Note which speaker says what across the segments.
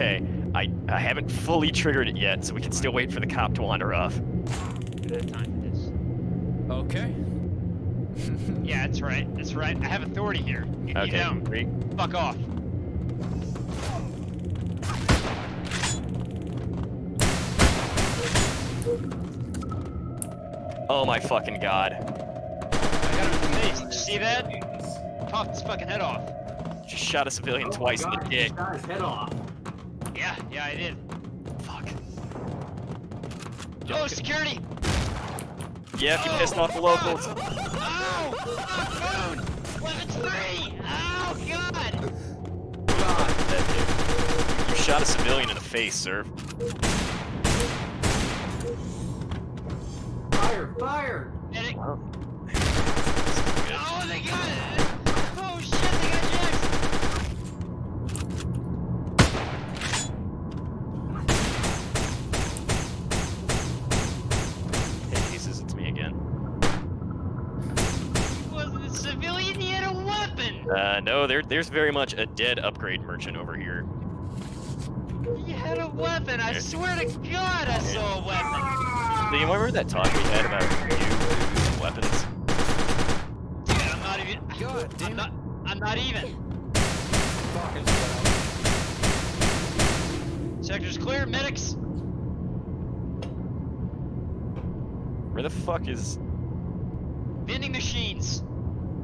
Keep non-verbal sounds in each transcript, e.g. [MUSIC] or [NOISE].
Speaker 1: okay. I, I haven't fully triggered it yet, so we can still wait for the cop to wander off.
Speaker 2: Good time for this.
Speaker 3: Okay. [LAUGHS]
Speaker 2: Yeah, that's right. That's right. I have authority here. You,
Speaker 1: Okay,
Speaker 2: you don't.
Speaker 1: three.
Speaker 2: Fuck off.
Speaker 1: Oh my fucking god.
Speaker 2: I got him in the face. Did you see that? Popped his fucking head off.
Speaker 1: Just shot a civilian
Speaker 4: Oh my
Speaker 1: twice in
Speaker 4: God,
Speaker 1: the
Speaker 4: he
Speaker 1: dick.
Speaker 4: Shot his head off.
Speaker 2: Yeah, yeah, I did.
Speaker 1: Fuck.
Speaker 2: Oh, security!
Speaker 1: Yeah, you
Speaker 2: Oh,
Speaker 1: pissed off the locals.
Speaker 2: Oh, fuck. Ow! Oh, phone! Weapons three! Oh, God!
Speaker 1: Dead, dude. You shot a civilian in the face, sir.
Speaker 4: Fire! Fire!
Speaker 2: Medic! Oh, they got it! Oh, shit, they got Jax!
Speaker 1: Hey, Jesus, it's me again.
Speaker 2: He wasn't a civilian, he had a weapon!
Speaker 1: Uh, no, there, there's very much a dead upgrade merchant over here.
Speaker 2: He had a weapon! I swear to God I saw a weapon!
Speaker 1: Do you remember that talk we had about you using weapons?
Speaker 2: Dude, I'm not even.
Speaker 3: God damn
Speaker 2: I'm not. I'm not even. Sector's clear. Medics.
Speaker 1: Where the fuck is...
Speaker 2: Vending machines.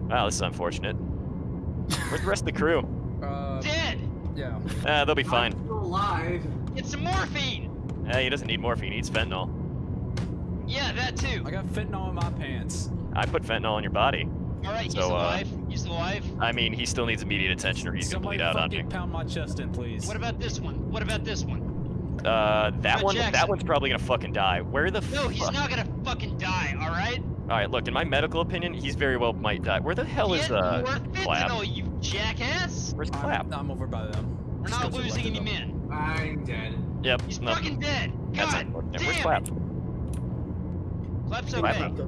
Speaker 1: Wow, this is unfortunate. Where's the rest of the crew? [LAUGHS]
Speaker 3: Uh,
Speaker 2: Dead.
Speaker 3: yeah.
Speaker 1: Ah, they'll be fine.
Speaker 4: I'm still alive.
Speaker 2: Get some morphine.
Speaker 1: Eh, he doesn't need morphine, he needs fentanyl.
Speaker 2: Yeah, that too.
Speaker 3: I got fentanyl in my pants.
Speaker 1: I put fentanyl in your body.
Speaker 2: All right, he's
Speaker 1: So, uh,
Speaker 2: alive. He's alive.
Speaker 1: I mean, he still needs immediate attention or he's
Speaker 3: Somebody
Speaker 1: gonna bleed out on
Speaker 3: fucking
Speaker 1: me.
Speaker 3: pound my chest in, please.
Speaker 2: What about this one? What about this one?
Speaker 1: Uh, that
Speaker 2: about
Speaker 1: one, that one's probably gonna fucking die. Where the fuck?
Speaker 2: No,
Speaker 1: fuck?
Speaker 2: he's not gonna fucking die. All right.
Speaker 1: Alright, look, in my medical opinion, he's very well might die. Where the hell is,
Speaker 2: Get
Speaker 1: uh, Clap?
Speaker 2: fentanyl, you jackass.
Speaker 1: Where's
Speaker 3: I'm,
Speaker 1: Clap?
Speaker 3: I'm over by them.
Speaker 2: We're not
Speaker 3: go
Speaker 2: losing any men.
Speaker 4: I'm dead.
Speaker 1: Yep,
Speaker 2: He's
Speaker 1: no,
Speaker 2: fucking dead. God
Speaker 1: unfortunate.
Speaker 2: damn
Speaker 1: Where's. Clap?
Speaker 2: Clap's
Speaker 1: Clap.
Speaker 2: okay.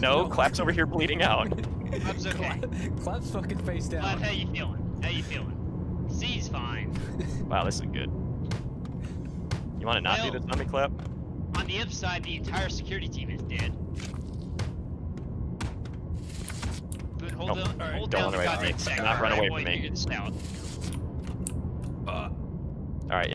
Speaker 1: No,
Speaker 3: No.
Speaker 1: Clap's over here bleeding out. [LAUGHS]
Speaker 2: Clap's okay.
Speaker 3: Clap's fucking face down.
Speaker 2: Clap, how you feeling? How you feeling? C's fine.
Speaker 1: Wow, this is good. You wanna not
Speaker 2: Well-
Speaker 1: do this on me, Clap?
Speaker 2: On the upside, the entire security team is dead. Good, hold,
Speaker 1: Don't-
Speaker 2: on,
Speaker 1: alright,
Speaker 2: hold
Speaker 1: don't
Speaker 2: down
Speaker 1: run
Speaker 2: the
Speaker 1: away from me.
Speaker 2: goddamn sector.
Speaker 1: Do not run away from
Speaker 2: you
Speaker 1: me.
Speaker 2: figure this out.
Speaker 3: Uh,
Speaker 1: Alright,